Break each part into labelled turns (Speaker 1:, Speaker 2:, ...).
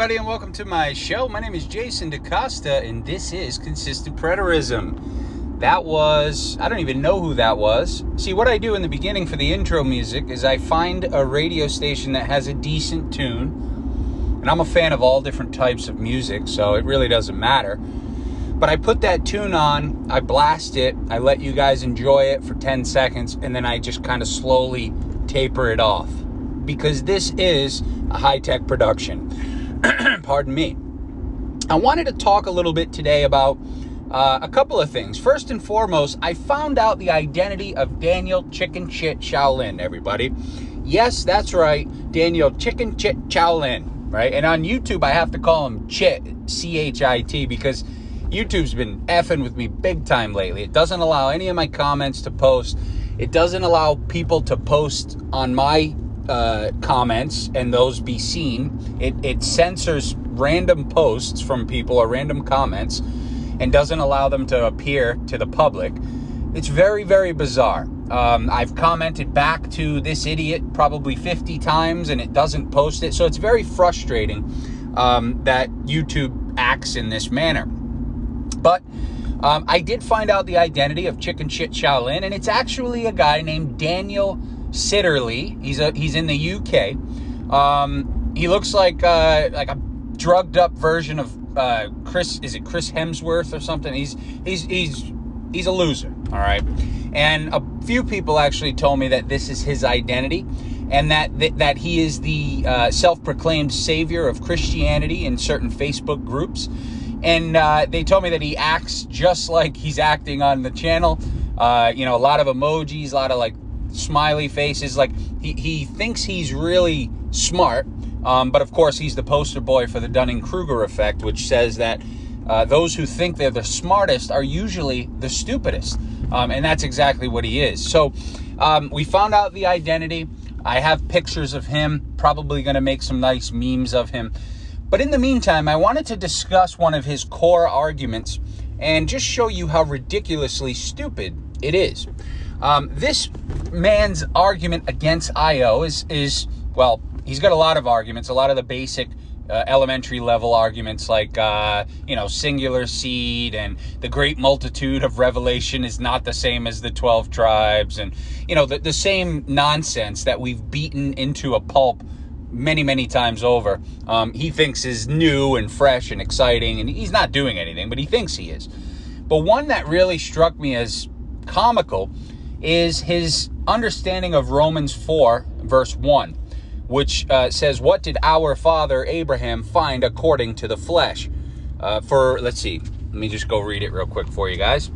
Speaker 1: everybody, and welcome to my show. My name is Jason DeCosta, and this is Consistent Preterism. That was, I don't even know who that was. See, what I do in the beginning for the intro music is I find a radio station that has a decent tune, and I'm a fan of all different types of music, so it really doesn't matter. But I put that tune on, I blast it, I let you guys enjoy it for 10 seconds, and then I just kind of slowly taper it off because this is a high tech production. Pardon me. I wanted to talk a little bit today about uh, a couple of things. First and foremost, I found out the identity of Daniel Chicken Chit Shaolin, everybody. Yes, that's right, Daniel Chicken Chit Shaolin, right? And on YouTube, I have to call him Chit, C H I T, because YouTube's been effing with me big time lately. It doesn't allow any of my comments to post. It doesn't allow people to post on my uh, comments and those be seen. It, it censors random posts from people or random comments and doesn't allow them to appear to the public. It's very, very bizarre. Um, I've commented back to this idiot probably 50 times and it doesn't post it. So it's very frustrating um, that YouTube acts in this manner. But um, I did find out the identity of Chicken Shit Shaolin, and it's actually a guy named Daniel Sitterly. He's a he's in the UK. Um, he looks like uh, like a drugged up version of uh, Chris. Is it Chris Hemsworth or something? He's he's he's he's a loser. All right. And a few people actually told me that this is his identity, and that that, that he is the uh, self-proclaimed savior of Christianity in certain Facebook groups. And uh, they told me that he acts just like he's acting on the channel. Uh, you know, a lot of emojis, a lot of like smiley faces. Like he, he thinks he's really smart, um, but of course he's the poster boy for the Dunning Kruger effect, which says that uh, those who think they're the smartest are usually the stupidest, um, and that's exactly what he is. So um, we found out the identity. I have pictures of him. Probably going to make some nice memes of him. But in the meantime, I wanted to discuss one of his core arguments and just show you how ridiculously stupid it is. Um, this man's argument against IO is is well, he's got a lot of arguments, a lot of the basic uh, elementary level arguments like uh, you know singular seed and the great multitude of revelation is not the same as the 12 tribes and you know the, the same nonsense that we've beaten into a pulp many many times over. Um, he thinks is new and fresh and exciting and he's not doing anything but he thinks he is. But one that really struck me as comical is his understanding of Romans 4, verse 1, which uh, says, What did our father Abraham find according to the flesh? Uh, for, let's see, let me just go read it real quick for you guys.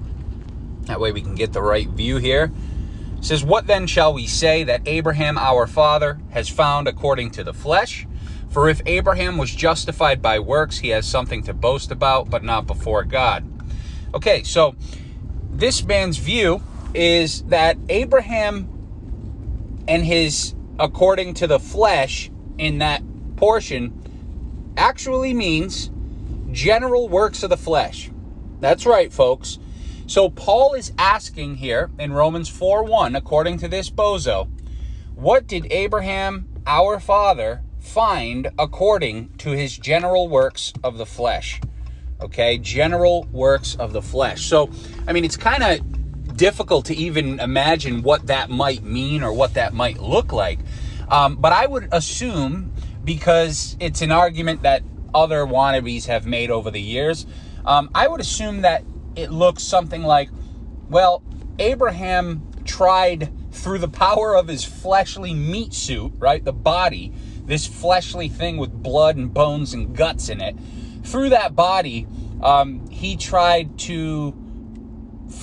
Speaker 1: That way we can get the right view here. It says, What then shall we say that Abraham our father has found according to the flesh? For if Abraham was justified by works, he has something to boast about, but not before God. Okay, so this man's view is that Abraham and his according to the flesh in that portion actually means general works of the flesh. That's right, folks. So Paul is asking here in Romans 4 1, according to this bozo, what did Abraham, our father, find according to his general works of the flesh? Okay, general works of the flesh. So, I mean, it's kind of difficult to even imagine what that might mean or what that might look like. Um, but I would assume, because it's an argument that other wannabes have made over the years, um, I would assume that it looks something like, well, Abraham tried through the power of his fleshly meat suit, right? The body, this fleshly thing with blood and bones and guts in it. Through that body, um, he tried to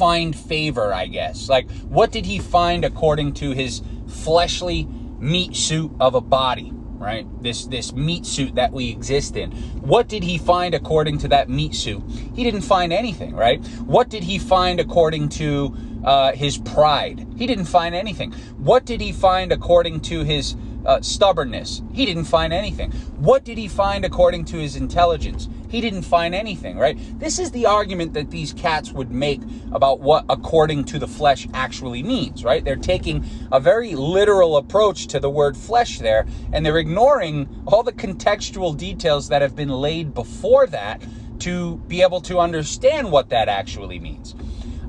Speaker 1: find favor, I guess? Like, what did he find according to his fleshly meat suit of a body, right? This this meat suit that we exist in. What did he find according to that meat suit? He didn't find anything, right? What did he find according to uh, his pride? He didn't find anything. What did he find according to his uh, stubbornness? He didn't find anything. What did he find according to his intelligence? He didn't find anything, right? This is the argument that these cats would make about what according to the flesh actually means, right? They're taking a very literal approach to the word flesh there, and they're ignoring all the contextual details that have been laid before that to be able to understand what that actually means.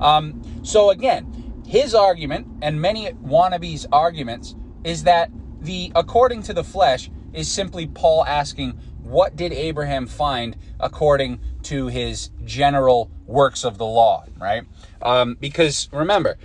Speaker 1: Um, so again, his argument and many wannabes' arguments is that the according to the flesh is simply Paul asking, what did Abraham find according to his general works of the law, right? Um, because remember,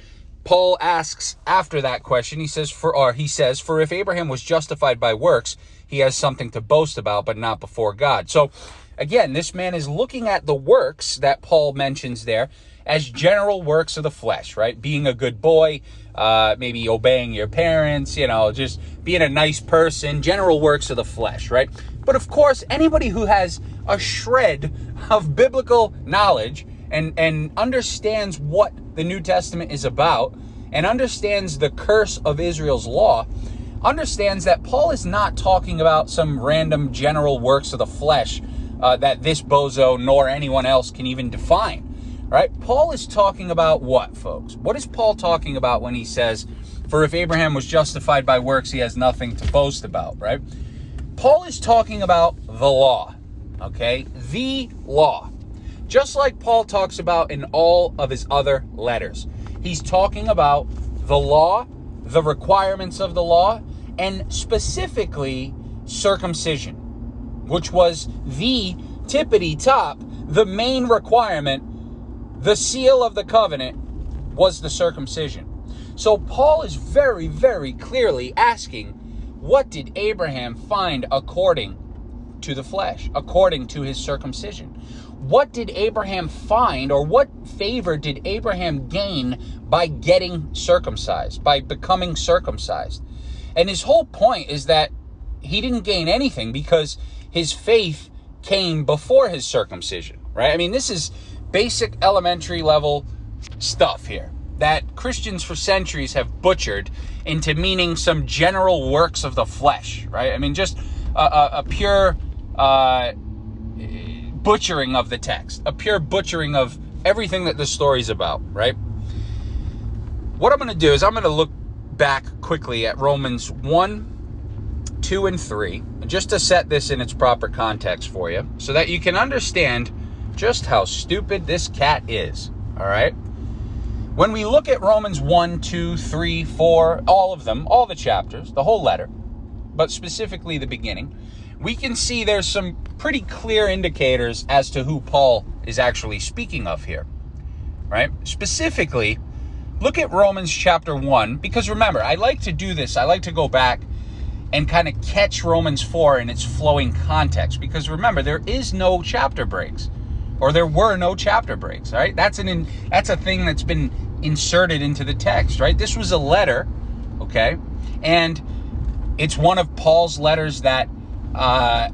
Speaker 1: Paul asks after that question, he says, for or he says, for if Abraham was justified by works, he has something to boast about, but not before God. So again, this man is looking at the works that Paul mentions there as general works of the flesh, right? Being a good boy, uh, maybe obeying your parents, you know, just being a nice person, general works of the flesh, right? But of course, anybody who has a shred of biblical knowledge and, and understands what the New Testament is about and understands the curse of Israel's law understands that Paul is not talking about some random general works of the flesh uh, that this bozo nor anyone else can even define. Right? Paul is talking about what, folks? What is Paul talking about when he says, For if Abraham was justified by works, he has nothing to boast about, right? Paul is talking about the law, okay? The law. Just like Paul talks about in all of his other letters. He's talking about the law, the requirements of the law, and specifically circumcision, which was the tippity top, the main requirement, the seal of the covenant was the circumcision. So Paul is very, very clearly asking what did Abraham find according to the flesh, according to his circumcision? What did Abraham find, or what favor did Abraham gain by getting circumcised, by becoming circumcised? And his whole point is that he didn't gain anything because his faith came before his circumcision, right? I mean, this is basic elementary level stuff here that Christians for centuries have butchered into meaning some general works of the flesh, right? I mean, just a, a, a pure uh, butchering of the text, a pure butchering of everything that the story's about, right? What I'm going to do is I'm going to look back quickly at Romans 1, 2, and 3, just to set this in its proper context for you, so that you can understand just how stupid this cat is, all right? When we look at Romans 1, 2, 3, 4, all of them, all the chapters, the whole letter, but specifically the beginning, we can see there's some pretty clear indicators as to who Paul is actually speaking of here, right? Specifically, look at Romans chapter 1, because remember, I like to do this, I like to go back and kind of catch Romans 4 in its flowing context, because remember, there is no chapter breaks or there were no chapter breaks right that's an in, that's a thing that's been inserted into the text, right? This was a letter, okay? And it's one of Paul's letters that uh,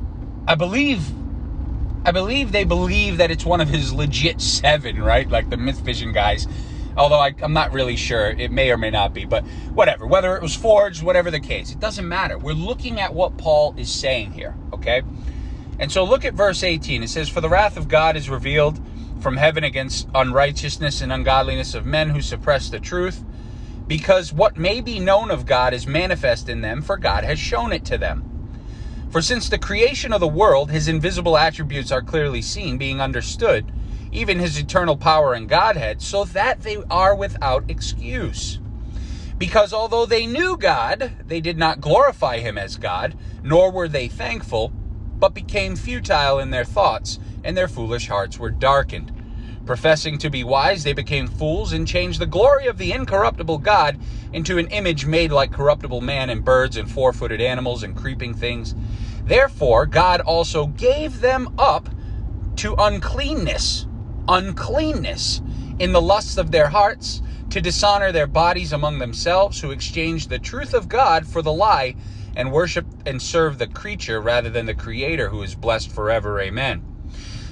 Speaker 1: I believe I believe they believe that it's one of his legit seven, right? Like the Myth Vision guys. Although I, am not really sure. It may or may not be, but whatever. Whether it was forged, whatever the case, it doesn't matter. We're looking at what Paul is saying here, okay? And so look at verse 18. It says, For the wrath of God is revealed from heaven against unrighteousness and ungodliness of men who suppress the truth, because what may be known of God is manifest in them, for God has shown it to them. For since the creation of the world, his invisible attributes are clearly seen, being understood, even his eternal power and Godhead, so that they are without excuse. Because although they knew God, they did not glorify him as God, nor were they thankful, but became futile in their thoughts, and their foolish hearts were darkened. Professing to be wise, they became fools and changed the glory of the incorruptible God into an image made like corruptible man and birds and four footed animals and creeping things. Therefore, God also gave them up to uncleanness, uncleanness in the lusts of their hearts, to dishonor their bodies among themselves, who exchanged the truth of God for the lie, and worship and serve the creature rather than the Creator, who is blessed forever. Amen.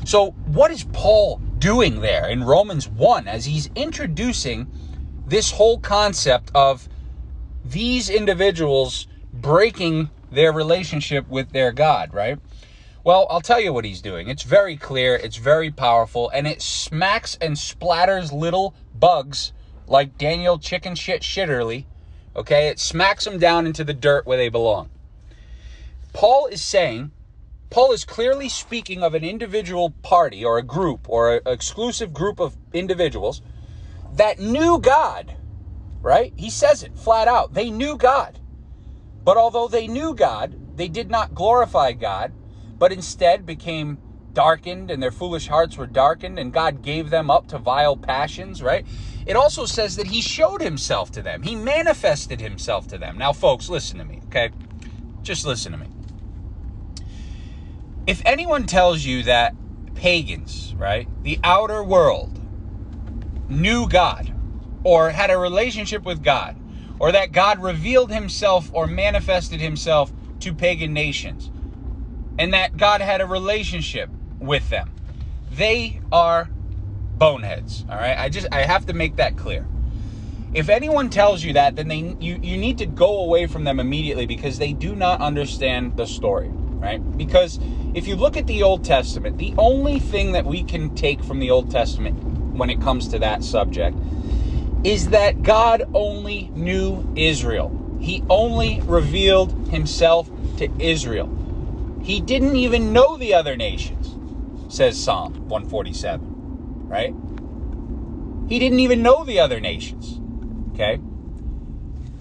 Speaker 1: So, what is Paul doing there in Romans 1 as he's introducing this whole concept of these individuals breaking their relationship with their God, right? Well, I'll tell you what he's doing. It's very clear, it's very powerful, and it smacks and splatters little bugs like Daniel Chicken Shit Shitterly. Okay, it smacks them down into the dirt where they belong. Paul is saying, Paul is clearly speaking of an individual party or a group or an exclusive group of individuals that knew God, right? He says it flat out. They knew God. But although they knew God, they did not glorify God, but instead became darkened and their foolish hearts were darkened and God gave them up to vile passions, right? It also says that he showed himself to them. He manifested himself to them. Now folks, listen to me, okay? Just listen to me. If anyone tells you that pagans, right, the outer world knew God or had a relationship with God or that God revealed himself or manifested himself to pagan nations and that God had a relationship with them. They are boneheads, all right? I just I have to make that clear. If anyone tells you that, then they you you need to go away from them immediately because they do not understand the story, right? Because if you look at the Old Testament, the only thing that we can take from the Old Testament when it comes to that subject is that God only knew Israel. He only revealed himself to Israel. He didn't even know the other nations, says Psalm 147, right? He didn't even know the other nations, okay?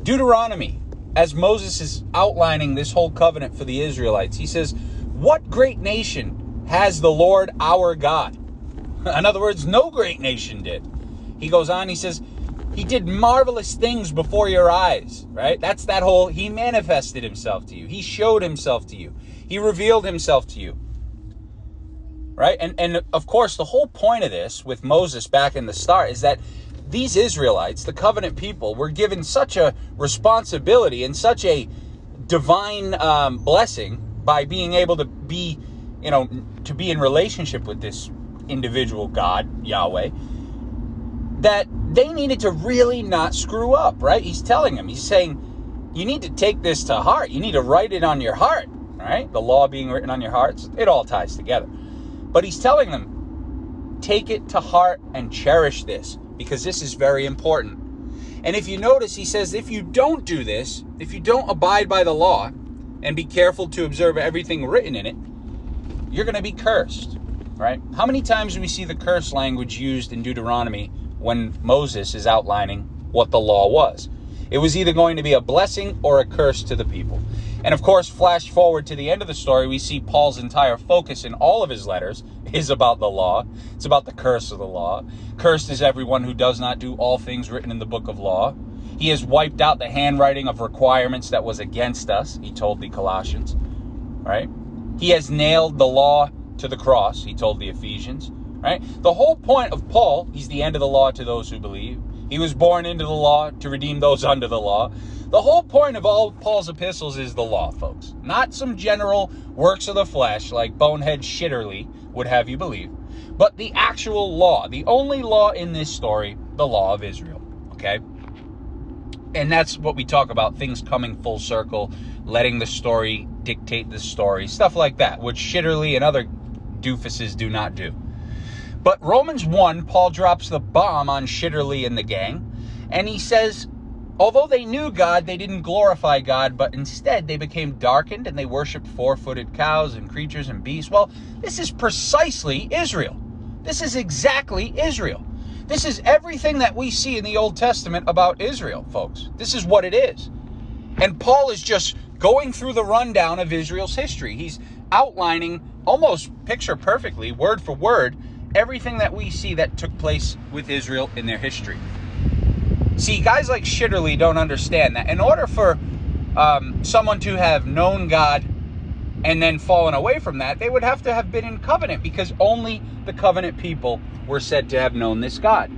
Speaker 1: Deuteronomy, as Moses is outlining this whole covenant for the Israelites, he says, What great nation has the Lord our God? In other words, no great nation did. He goes on, he says, He did marvelous things before your eyes, right? That's that whole, He manifested Himself to you, He showed Himself to you. He revealed himself to you. Right? And and of course the whole point of this with Moses back in the start is that these Israelites, the covenant people, were given such a responsibility and such a divine um, blessing by being able to be, you know, to be in relationship with this individual God, Yahweh, that they needed to really not screw up, right? He's telling them, he's saying, you need to take this to heart. You need to write it on your heart right? The law being written on your hearts, it all ties together. But he's telling them, take it to heart and cherish this because this is very important. And if you notice, he says, if you don't do this, if you don't abide by the law and be careful to observe everything written in it, you're going to be cursed, right? How many times do we see the curse language used in Deuteronomy when Moses is outlining what the law was? It was either going to be a blessing or a curse to the people. And of course, flash forward to the end of the story, we see Paul's entire focus in all of his letters is about the law. It's about the curse of the law. Cursed is everyone who does not do all things written in the book of law. He has wiped out the handwriting of requirements that was against us, he told the Colossians, right? He has nailed the law to the cross, he told the Ephesians, right? The whole point of Paul, he's the end of the law to those who believe. He was born into the law to redeem those under the law. The whole point of all Paul's epistles is the law, folks. Not some general works of the flesh like bonehead shitterly would have you believe, but the actual law, the only law in this story, the law of Israel. Okay? And that's what we talk about things coming full circle, letting the story dictate the story, stuff like that, which Shitterly and other doofuses do not do. But Romans 1, Paul drops the bomb on Shitterly and the gang, and he says Although they knew God, they didn't glorify God, but instead they became darkened and they worshiped four footed cows and creatures and beasts. Well, this is precisely Israel. This is exactly Israel. This is everything that we see in the Old Testament about Israel, folks. This is what it is. And Paul is just going through the rundown of Israel's history. He's outlining almost picture perfectly, word for word, everything that we see that took place with Israel in their history. See, guys like Shitterly don't understand that. In order for um, someone to have known God and then fallen away from that, they would have to have been in covenant because only the covenant people were said to have known this God.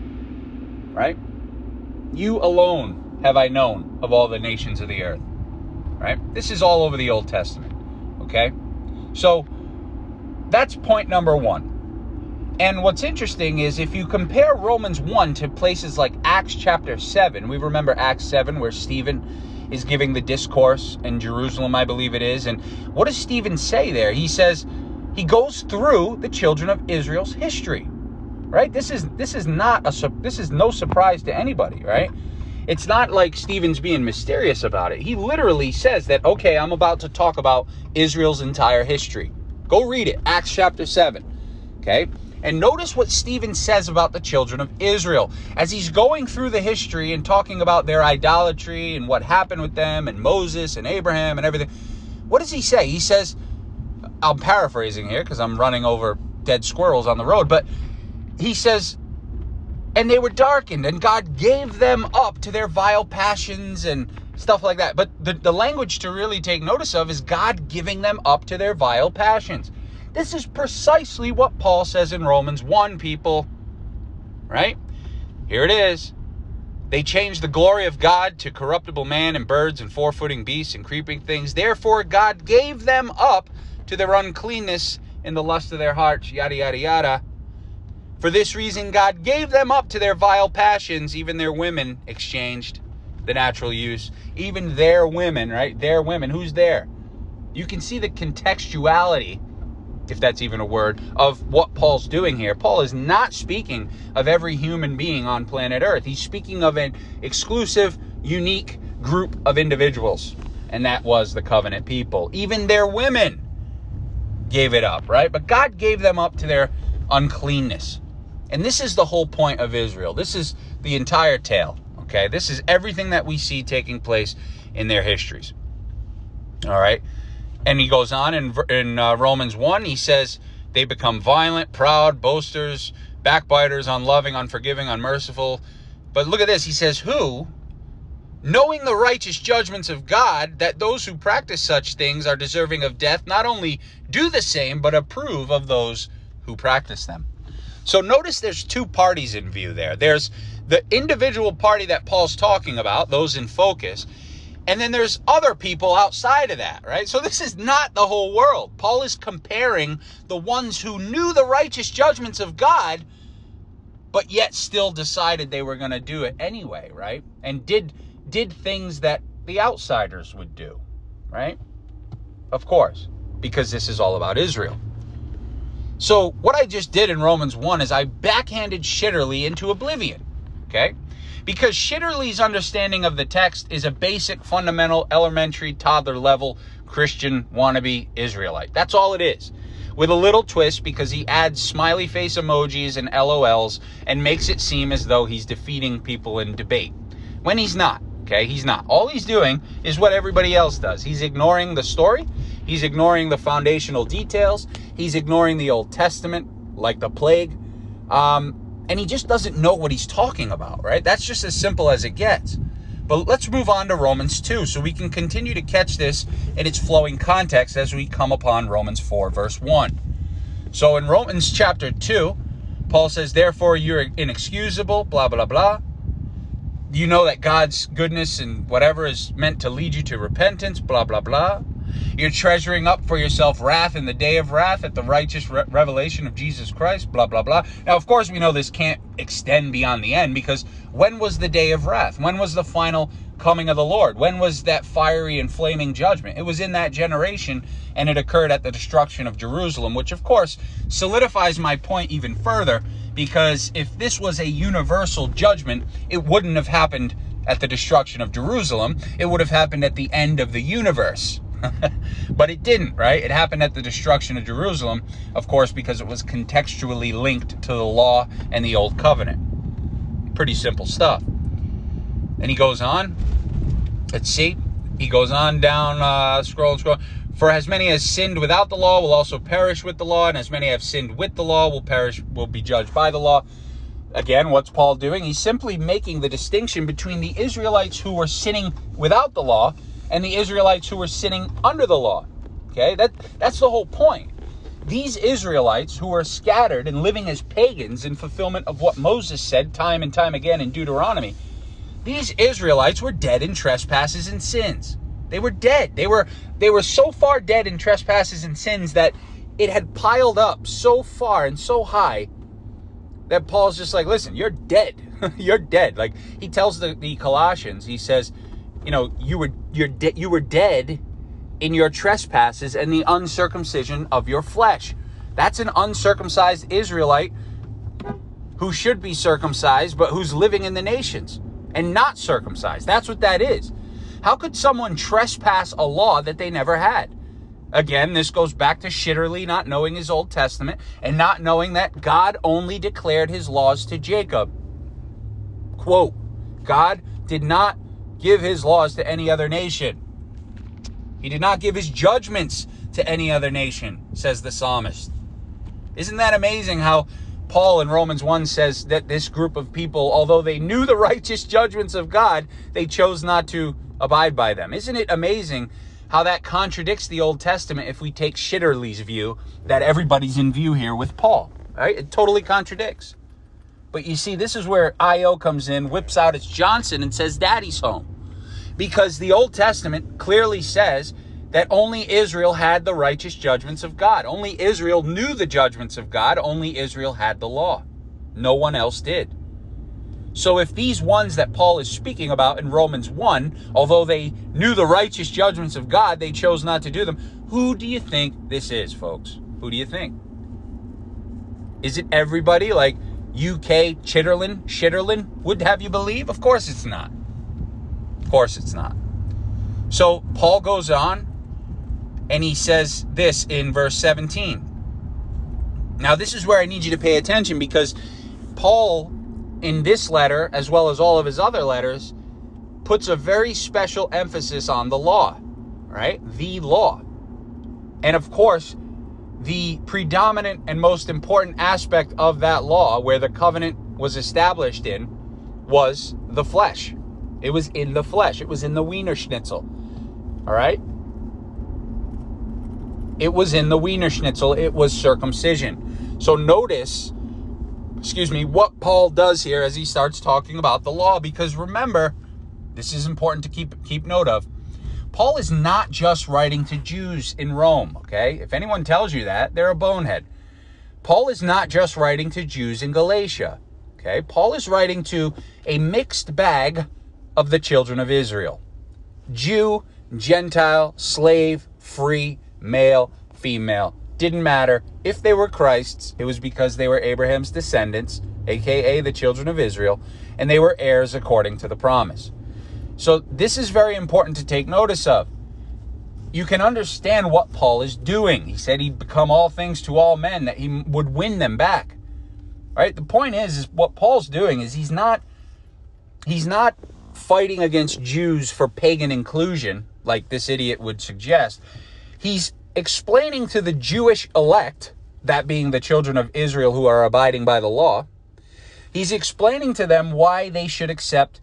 Speaker 1: Right? You alone have I known of all the nations of the earth. Right? This is all over the Old Testament. Okay? So that's point number one. And what's interesting is if you compare Romans 1 to places like Acts chapter 7, we remember Acts 7 where Stephen is giving the discourse in Jerusalem, I believe it is. And what does Stephen say there? He says he goes through the children of Israel's history. Right? This is this is not a this is no surprise to anybody, right? It's not like Stephen's being mysterious about it. He literally says that, okay, I'm about to talk about Israel's entire history. Go read it, Acts chapter 7. Okay? And notice what Stephen says about the children of Israel. As he's going through the history and talking about their idolatry and what happened with them and Moses and Abraham and everything, what does he say? He says, I'm paraphrasing here because I'm running over dead squirrels on the road, but he says, and they were darkened, and God gave them up to their vile passions and stuff like that. But the, the language to really take notice of is God giving them up to their vile passions. This is precisely what Paul says in Romans 1, people. Right? Here it is. They changed the glory of God to corruptible man and birds and four footing beasts and creeping things. Therefore, God gave them up to their uncleanness in the lust of their hearts, yada, yada, yada. For this reason, God gave them up to their vile passions. Even their women exchanged the natural use. Even their women, right? Their women. Who's there? You can see the contextuality if that's even a word, of what Paul's doing here. Paul is not speaking of every human being on planet Earth. He's speaking of an exclusive, unique group of individuals, and that was the covenant people. Even their women gave it up, right? But God gave them up to their uncleanness. And this is the whole point of Israel. This is the entire tale, okay? This is everything that we see taking place in their histories. All right? And he goes on in, in uh, Romans 1, he says, they become violent, proud, boasters, backbiters, unloving, unforgiving, unmerciful. But look at this. He says, Who, knowing the righteous judgments of God, that those who practice such things are deserving of death, not only do the same, but approve of those who practice them. So notice there's two parties in view there. There's the individual party that Paul's talking about, those in focus, and then there's other people outside of that, right? So this is not the whole world. Paul is comparing the ones who knew the righteous judgments of God, but yet still decided they were going to do it anyway, right? And did did things that the outsiders would do, right? Of course, because this is all about Israel. So what I just did in Romans 1 is I backhanded Shitterly into oblivion, okay? Because Shitterly's understanding of the text is a basic, fundamental, elementary, toddler level Christian wannabe Israelite. That's all it is. With a little twist because he adds smiley face emojis and LOLs and makes it seem as though he's defeating people in debate. When he's not, okay? He's not. All he's doing is what everybody else does. He's ignoring the story, he's ignoring the foundational details, he's ignoring the Old Testament like the plague. Um, and he just doesn't know what he's talking about, right? That's just as simple as it gets. But let's move on to Romans 2 so we can continue to catch this in its flowing context as we come upon Romans 4, verse 1. So in Romans chapter 2, Paul says, Therefore you're inexcusable, blah, blah, blah. You know that God's goodness and whatever is meant to lead you to repentance, blah, blah, blah. You're treasuring up for yourself wrath in the day of wrath at the righteous re- revelation of Jesus Christ, blah, blah, blah. Now, of course, we know this can't extend beyond the end because when was the day of wrath? When was the final coming of the Lord? When was that fiery and flaming judgment? It was in that generation and it occurred at the destruction of Jerusalem, which, of course, solidifies my point even further because if this was a universal judgment, it wouldn't have happened at the destruction of Jerusalem. It would have happened at the end of the universe. but it didn't, right? It happened at the destruction of Jerusalem, of course, because it was contextually linked to the law and the old covenant. Pretty simple stuff. And he goes on. Let's see. He goes on down, uh, scroll scroll. For as many as sinned without the law will also perish with the law, and as many have sinned with the law will perish, will be judged by the law. Again, what's Paul doing? He's simply making the distinction between the Israelites who were sinning without the law and the Israelites who were sitting under the law. Okay, that, that's the whole point. These Israelites who are scattered and living as pagans in fulfillment of what Moses said time and time again in Deuteronomy, these Israelites were dead in trespasses and sins. They were dead. They were they were so far dead in trespasses and sins that it had piled up so far and so high that Paul's just like, listen, you're dead. you're dead. Like he tells the, the Colossians, he says, you know, you were you're de- you were dead in your trespasses and the uncircumcision of your flesh. That's an uncircumcised Israelite who should be circumcised, but who's living in the nations and not circumcised. That's what that is. How could someone trespass a law that they never had? Again, this goes back to Shitterly not knowing his Old Testament and not knowing that God only declared his laws to Jacob. Quote, God did not give his laws to any other nation. He did not give his judgments to any other nation, says the psalmist. Isn't that amazing how Paul in Romans 1 says that this group of people, although they knew the righteous judgments of God, they chose not to abide by them? Isn't it amazing how that contradicts the Old Testament if we take Shitterly's view that everybody's in view here with Paul. Right? It totally contradicts. But you see, this is where IO comes in, whips out its Johnson, and says, Daddy's home. Because the Old Testament clearly says that only Israel had the righteous judgments of God. Only Israel knew the judgments of God. Only Israel had the law. No one else did. So if these ones that Paul is speaking about in Romans 1, although they knew the righteous judgments of God, they chose not to do them, who do you think this is, folks? Who do you think? Is it everybody like UK Chitterlin, Shitterlin would have you believe? Of course it's not. Course it's not. So Paul goes on and he says this in verse 17. Now, this is where I need you to pay attention because Paul in this letter, as well as all of his other letters, puts a very special emphasis on the law, right? The law. And of course, the predominant and most important aspect of that law, where the covenant was established in, was the flesh. It was in the flesh, it was in the Wiener Schnitzel. All right? It was in the Wiener Schnitzel, it was circumcision. So notice excuse me, what Paul does here as he starts talking about the law. Because remember, this is important to keep keep note of. Paul is not just writing to Jews in Rome, okay? If anyone tells you that, they're a bonehead. Paul is not just writing to Jews in Galatia, okay? Paul is writing to a mixed bag of the children of Israel Jew, Gentile, slave, free, male, female, didn't matter. If they were Christ's, it was because they were Abraham's descendants, aka the children of Israel, and they were heirs according to the promise. So this is very important to take notice of. You can understand what Paul is doing. He said he'd become all things to all men, that he would win them back. Right? The point is, is what Paul's doing is he's not he's not fighting against Jews for pagan inclusion, like this idiot would suggest. He's explaining to the Jewish elect, that being the children of Israel who are abiding by the law, he's explaining to them why they should accept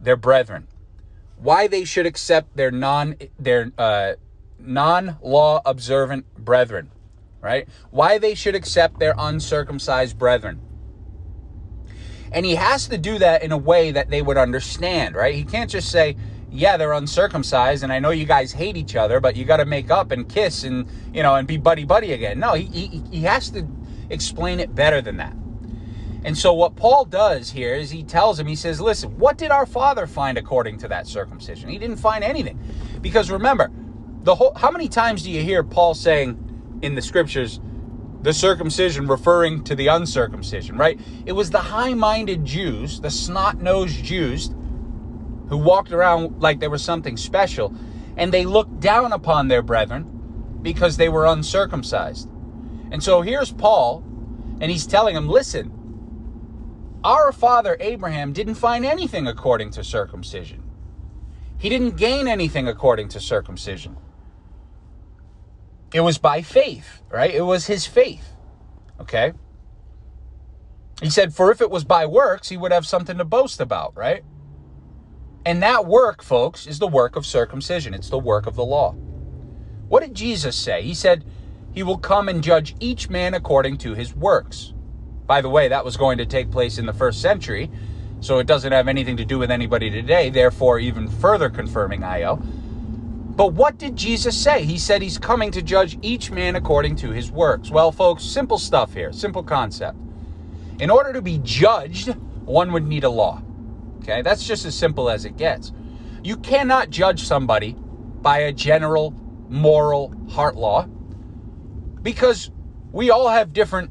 Speaker 1: their brethren, why they should accept their non their uh, non law observant brethren, right? Why they should accept their uncircumcised brethren. And he has to do that in a way that they would understand, right? He can't just say, yeah, they're uncircumcised, and I know you guys hate each other, but you got to make up and kiss and you know and be buddy buddy again. No, he, he he has to explain it better than that. And so what Paul does here is he tells him, he says, listen, what did our father find according to that circumcision? He didn't find anything, because remember, the whole how many times do you hear Paul saying in the scriptures? The circumcision referring to the uncircumcision, right? It was the high minded Jews, the snot nosed Jews, who walked around like there was something special, and they looked down upon their brethren because they were uncircumcised. And so here's Paul, and he's telling them, listen, our father Abraham didn't find anything according to circumcision. He didn't gain anything according to circumcision. It was by faith, right? It was his faith. Okay? He said, For if it was by works, he would have something to boast about, right? And that work, folks, is the work of circumcision. It's the work of the law. What did Jesus say? He said, He will come and judge each man according to his works. By the way, that was going to take place in the first century, so it doesn't have anything to do with anybody today, therefore, even further confirming IO. But what did Jesus say? He said he's coming to judge each man according to his works. Well, folks, simple stuff here, simple concept. In order to be judged, one would need a law. Okay, that's just as simple as it gets. You cannot judge somebody by a general moral heart law because we all have different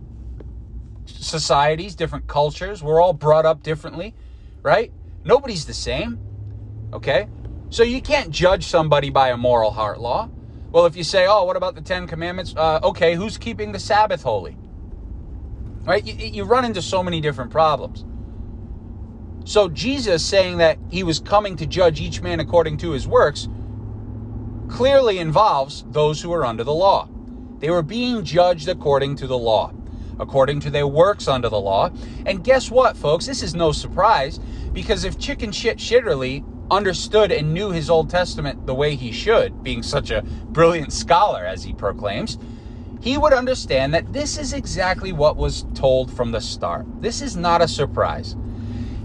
Speaker 1: societies, different cultures. We're all brought up differently, right? Nobody's the same. Okay? So you can't judge somebody by a moral heart law. Well, if you say, oh, what about the Ten Commandments? Uh, okay, who's keeping the Sabbath holy? Right? You, you run into so many different problems. So Jesus saying that he was coming to judge each man according to his works clearly involves those who are under the law. They were being judged according to the law, according to their works under the law. And guess what, folks? This is no surprise because if Chicken Shit Shitterly understood and knew his Old Testament the way he should, being such a brilliant scholar as he proclaims, he would understand that this is exactly what was told from the start. This is not a surprise.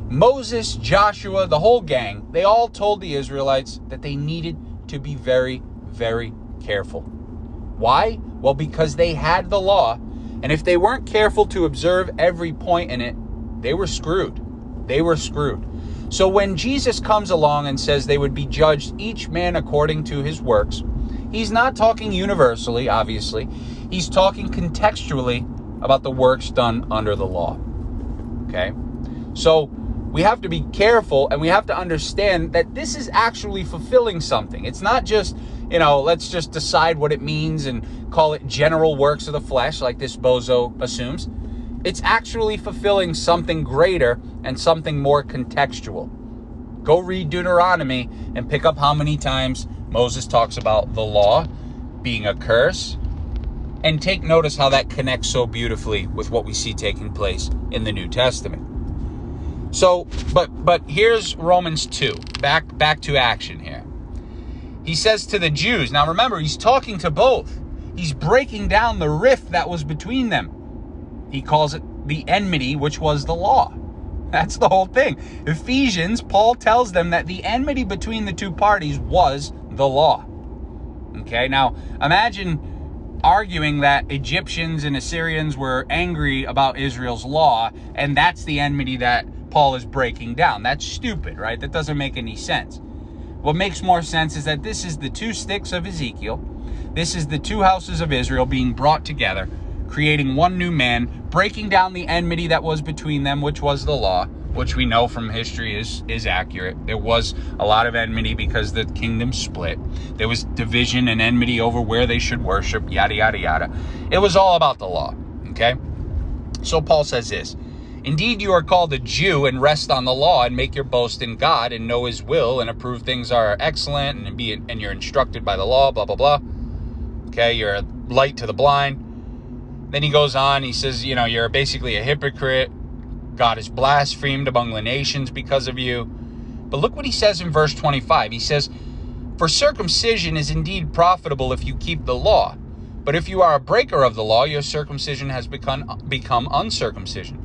Speaker 1: Moses, Joshua, the whole gang, they all told the Israelites that they needed to be very, very careful. Why? Well, because they had the law, and if they weren't careful to observe every point in it, they were screwed. They were screwed. So when Jesus comes along and says they would be judged each man according to his works, he's not talking universally, obviously. He's talking contextually about the works done under the law. Okay? So we have to be careful and we have to understand that this is actually fulfilling something. It's not just, you know, let's just decide what it means and call it general works of the flesh, like this bozo assumes. It's actually fulfilling something greater and something more contextual. Go read Deuteronomy and pick up how many times Moses talks about the law being a curse. And take notice how that connects so beautifully with what we see taking place in the New Testament. So, but but here's Romans 2. Back back to action here. He says to the Jews, now remember, he's talking to both. He's breaking down the rift that was between them. He calls it the enmity, which was the law. That's the whole thing. Ephesians, Paul tells them that the enmity between the two parties was the law. Okay, now imagine arguing that Egyptians and Assyrians were angry about Israel's law, and that's the enmity that Paul is breaking down. That's stupid, right? That doesn't make any sense. What makes more sense is that this is the two sticks of Ezekiel. This is the two houses of Israel being brought together creating one new man, breaking down the enmity that was between them, which was the law, which we know from history is is accurate. There was a lot of enmity because the kingdom split. There was division and enmity over where they should worship, yada yada yada. It was all about the law. Okay? So Paul says this. Indeed, you are called a Jew and rest on the law and make your boast in God and know his will and approve things are excellent and be and you're instructed by the law, blah blah blah. Okay, you're a light to the blind. Then he goes on, he says, you know, you're basically a hypocrite. God is blasphemed among the nations because of you. But look what he says in verse 25. He says, For circumcision is indeed profitable if you keep the law. But if you are a breaker of the law, your circumcision has become, become uncircumcision.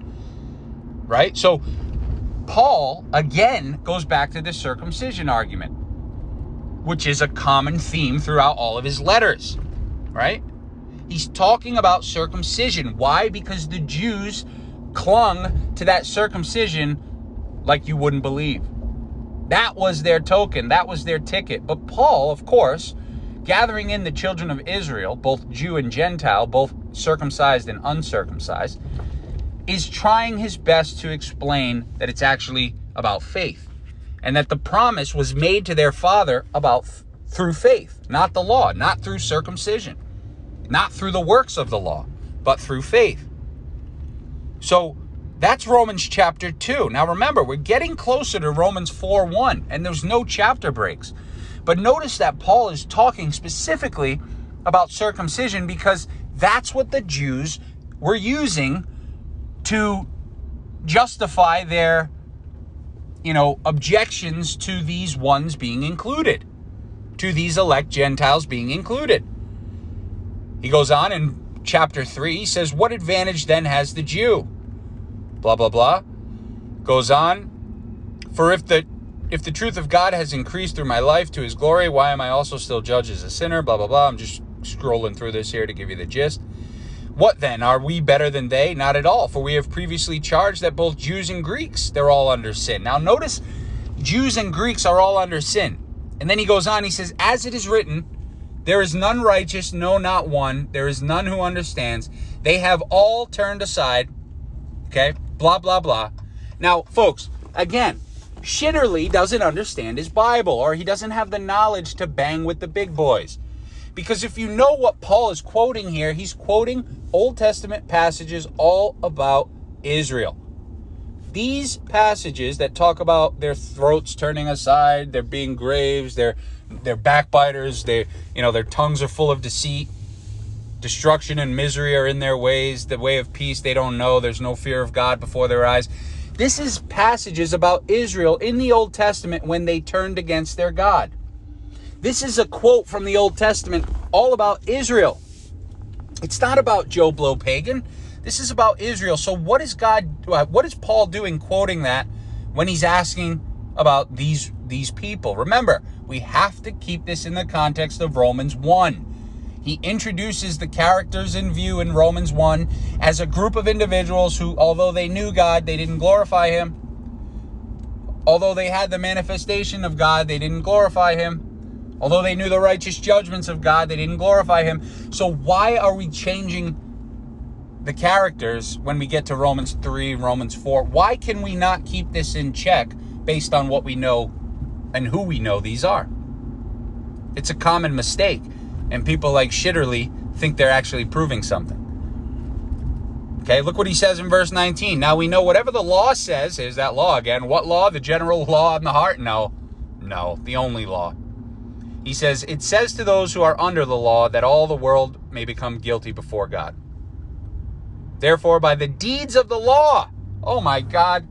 Speaker 1: Right? So Paul, again, goes back to the circumcision argument, which is a common theme throughout all of his letters. Right? He's talking about circumcision. Why? Because the Jews clung to that circumcision like you wouldn't believe. That was their token, that was their ticket. But Paul, of course, gathering in the children of Israel, both Jew and Gentile, both circumcised and uncircumcised, is trying his best to explain that it's actually about faith and that the promise was made to their father about through faith, not the law, not through circumcision not through the works of the law, but through faith. So that's Romans chapter 2. Now remember, we're getting closer to Romans 4 1, and there's no chapter breaks. But notice that Paul is talking specifically about circumcision because that's what the Jews were using to justify their you know objections to these ones being included to these elect gentiles being included he goes on in chapter 3, he says, What advantage then has the Jew? Blah, blah, blah. Goes on, For if the if the truth of God has increased through my life to his glory, why am I also still judged as a sinner? Blah, blah, blah. I'm just scrolling through this here to give you the gist. What then? Are we better than they? Not at all, for we have previously charged that both Jews and Greeks, they're all under sin. Now notice, Jews and Greeks are all under sin. And then he goes on, he says, As it is written, there is none righteous, no, not one. There is none who understands. They have all turned aside. Okay? Blah, blah, blah. Now, folks, again, Shitterly doesn't understand his Bible or he doesn't have the knowledge to bang with the big boys. Because if you know what Paul is quoting here, he's quoting Old Testament passages all about Israel. These passages that talk about their throats turning aside, they're being graves, they're they're backbiters, they you know, their tongues are full of deceit. Destruction and misery are in their ways, the way of peace they don't know. There's no fear of God before their eyes. This is passages about Israel in the Old Testament when they turned against their God. This is a quote from the Old Testament all about Israel. It's not about Joe Blow Pagan. This is about Israel. So what is God what is Paul doing quoting that when he's asking about these these people? Remember, we have to keep this in the context of Romans 1. He introduces the characters in view in Romans 1 as a group of individuals who, although they knew God, they didn't glorify Him. Although they had the manifestation of God, they didn't glorify Him. Although they knew the righteous judgments of God, they didn't glorify Him. So, why are we changing the characters when we get to Romans 3, Romans 4? Why can we not keep this in check based on what we know and who we know these are? It's a common mistake and people like Shitterly think they're actually proving something. Okay, look what he says in verse 19. Now we know whatever the law says, is that law again. What law? The general law on the heart? No, no, the only law. He says, It says to those who are under the law that all the world may become guilty before God. Therefore, by the deeds of the law, oh my God,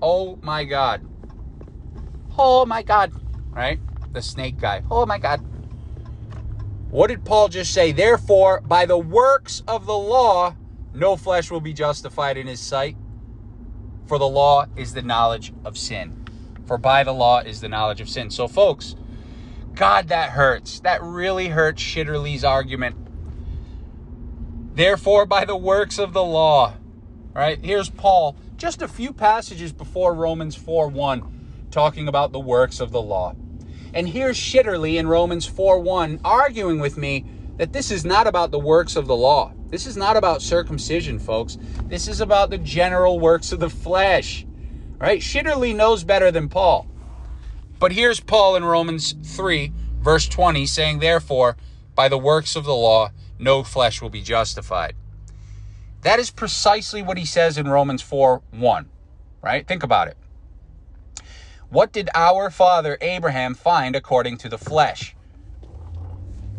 Speaker 1: oh my God, oh my God, right? The snake guy, oh my God. What did Paul just say? Therefore, by the works of the law, no flesh will be justified in his sight. For the law is the knowledge of sin. For by the law is the knowledge of sin. So, folks, God, that hurts. That really hurts Shitterly's argument. Therefore, by the works of the law. Right? Here's Paul, just a few passages before Romans 4 1, talking about the works of the law. And here's Shitterly in Romans 4:1 arguing with me that this is not about the works of the law. This is not about circumcision, folks. This is about the general works of the flesh. Right? Shitterly knows better than Paul. But here's Paul in Romans 3, verse 20, saying, Therefore, by the works of the law, no flesh will be justified. That is precisely what he says in Romans 4 1. Right? Think about it. What did our father Abraham find according to the flesh?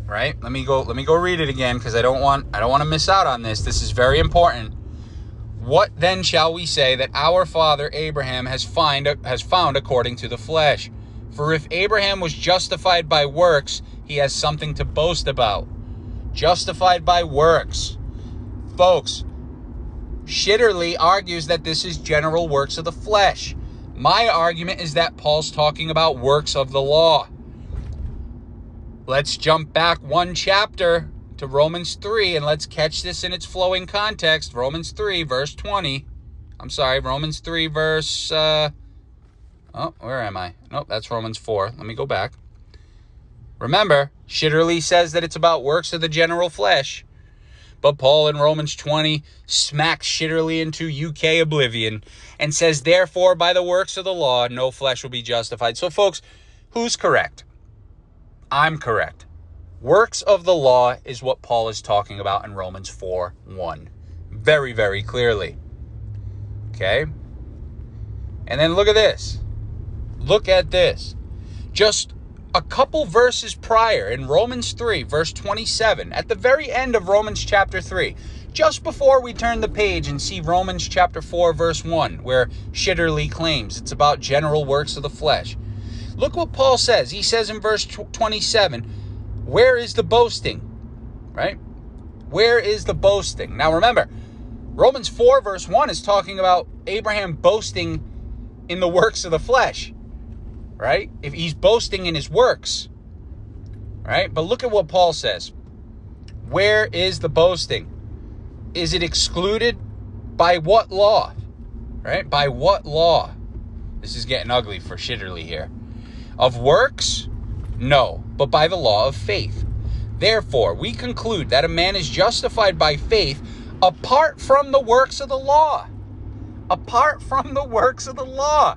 Speaker 1: Right? Let me go let me go read it again because I don't want I don't want to miss out on this. This is very important. What then shall we say that our father Abraham has find has found according to the flesh? For if Abraham was justified by works, he has something to boast about. Justified by works. Folks, Shitterly argues that this is general works of the flesh. My argument is that Paul's talking about works of the law. Let's jump back one chapter to Romans 3 and let's catch this in its flowing context. Romans 3, verse 20. I'm sorry, Romans 3, verse. Uh, oh, where am I? Nope, that's Romans 4. Let me go back. Remember, Shitterly says that it's about works of the general flesh. But Paul in Romans 20 smacks shitterly into UK oblivion and says, Therefore, by the works of the law, no flesh will be justified. So, folks, who's correct? I'm correct. Works of the law is what Paul is talking about in Romans 4 1. Very, very clearly. Okay? And then look at this. Look at this. Just a couple verses prior in Romans 3, verse 27, at the very end of Romans chapter 3, just before we turn the page and see Romans chapter 4, verse 1, where Shitterly claims it's about general works of the flesh. Look what Paul says. He says in verse 27, Where is the boasting? Right? Where is the boasting? Now remember, Romans 4, verse 1 is talking about Abraham boasting in the works of the flesh right? If he's boasting in his works, right? But look at what Paul says. Where is the boasting? Is it excluded by what law? Right? By what law? This is getting ugly for Shitterly here. Of works? No, but by the law of faith. Therefore, we conclude that a man is justified by faith apart from the works of the law. Apart from the works of the law.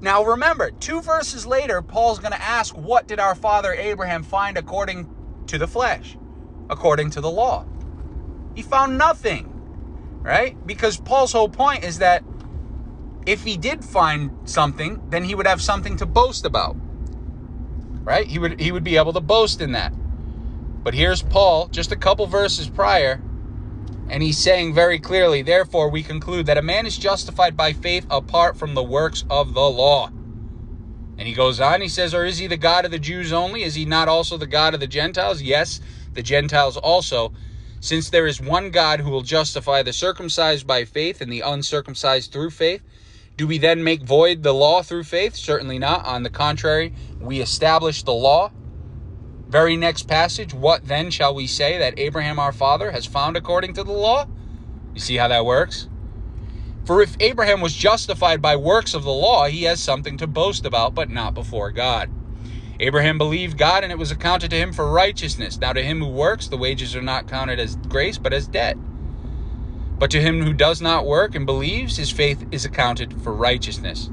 Speaker 1: Now remember, two verses later, Paul's going to ask, What did our father Abraham find according to the flesh, according to the law? He found nothing, right? Because Paul's whole point is that if he did find something, then he would have something to boast about. Right? He would he would be able to boast in that. But here's Paul, just a couple verses prior, and he's saying very clearly, therefore, we conclude that a man is justified by faith apart from the works of the law. And he goes on, he says, Or is he the God of the Jews only? Is he not also the God of the Gentiles? Yes, the Gentiles also. Since there is one God who will justify the circumcised by faith and the uncircumcised through faith, do we then make void the law through faith? Certainly not. On the contrary, we establish the law very next passage, what then shall we say that Abraham our father has found according to the law? You see how that works? For if Abraham was justified by works of the law, he has something to boast about, but not before God. Abraham believed God, and it was accounted to him for righteousness. Now, to him who works, the wages are not counted as grace, but as debt. But to him who does not work and believes, his faith is accounted for righteousness.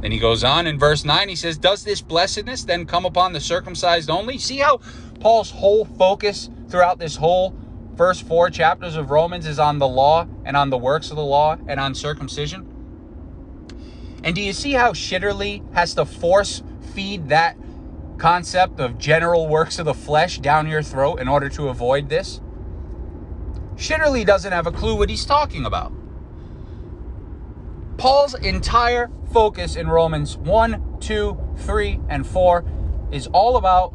Speaker 1: Then he goes on in verse 9, he says, Does this blessedness then come upon the circumcised only? See how Paul's whole focus throughout this whole first four chapters of Romans is on the law and on the works of the law and on circumcision? And do you see how Shitterly has to force feed that concept of general works of the flesh down your throat in order to avoid this? Shitterly doesn't have a clue what he's talking about. Paul's entire focus in Romans 1, 2, 3, and 4 is all about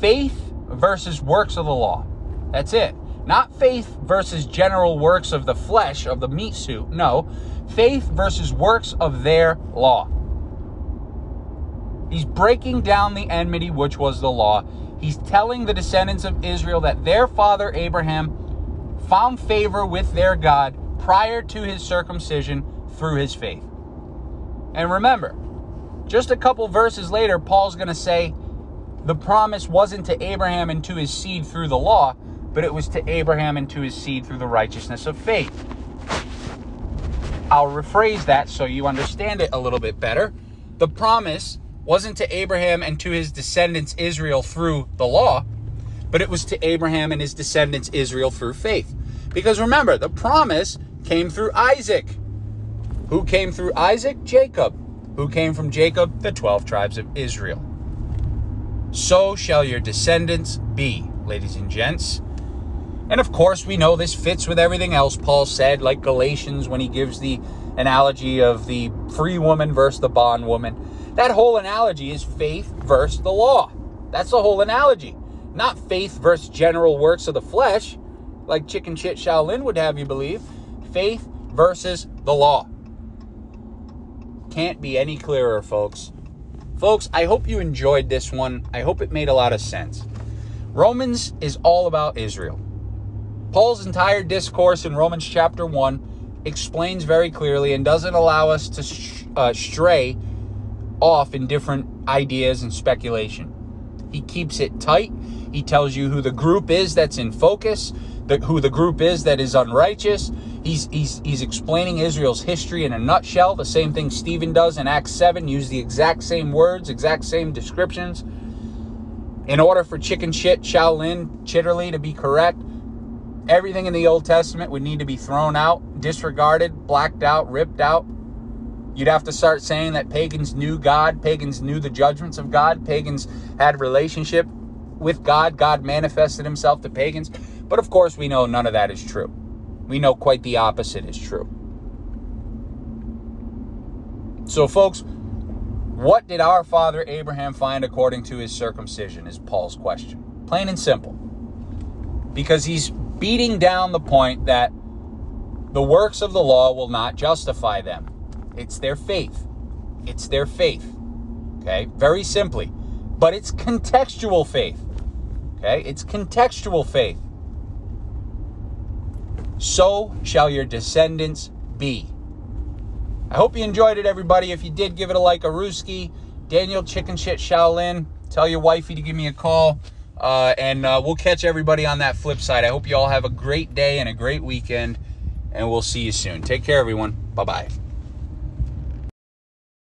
Speaker 1: faith versus works of the law. That's it. Not faith versus general works of the flesh, of the meat suit. No, faith versus works of their law. He's breaking down the enmity, which was the law. He's telling the descendants of Israel that their father Abraham found favor with their God prior to his circumcision through his faith. And remember, just a couple verses later, Paul's going to say the promise wasn't to Abraham and to his seed through the law, but it was to Abraham and to his seed through the righteousness of faith. I'll rephrase that so you understand it a little bit better. The promise wasn't to Abraham and to his descendants Israel through the law, but it was to Abraham and his descendants Israel through faith. Because remember, the promise came through Isaac. Who came through Isaac? Jacob. Who came from Jacob? The 12 tribes of Israel. So shall your descendants be, ladies and gents. And of course, we know this fits with everything else Paul said, like Galatians when he gives the analogy of the free woman versus the bondwoman. That whole analogy is faith versus the law. That's the whole analogy. Not faith versus general works of the flesh, like Chicken Shit Shaolin would have you believe. Faith versus the law can't be any clearer, folks. Folks, I hope you enjoyed this one. I hope it made a lot of sense. Romans is all about Israel. Paul's entire discourse in Romans chapter 1 explains very clearly and doesn't allow us to uh, stray off in different ideas and speculation. He keeps it tight. He tells you who the group is that's in focus, the, who the group is that is unrighteous, He's, he's, he's explaining Israel's history in a nutshell, the same thing Stephen does in Acts 7, use the exact same words, exact same descriptions. In order for chicken shit, Shaolin, Chitterly to be correct, everything in the Old Testament would need to be thrown out, disregarded, blacked out, ripped out. You'd have to start saying that pagans knew God, pagans knew the judgments of God, pagans had relationship with God, God manifested himself to pagans. But of course, we know none of that is true. We know quite the opposite is true. So, folks, what did our father Abraham find according to his circumcision? Is Paul's question. Plain and simple. Because he's beating down the point that the works of the law will not justify them. It's their faith. It's their faith. Okay? Very simply. But it's contextual faith. Okay? It's contextual faith. so shall your descendants be. I hope you enjoyed it, everybody. If you did, give it a like a Rooski. Daniel Chicken Shit Shaolin. Tell your wifey to give me a call. Uh, and uh, we'll catch everybody on that flip side. I hope you all have a great day and a great weekend. And we'll see you soon. Take care, everyone. Bye bye.